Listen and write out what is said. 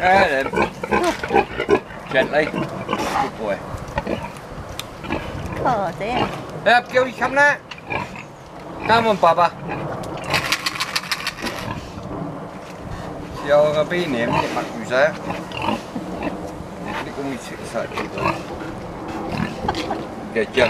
Uh, gently. Good boy. Ờ, oh damn, à? Yep, kêu đi khăm. Come on, Papa. giờ cái bi ném thì mặc dù ra, Đi cũng bị sợ sợ. Kìa chưa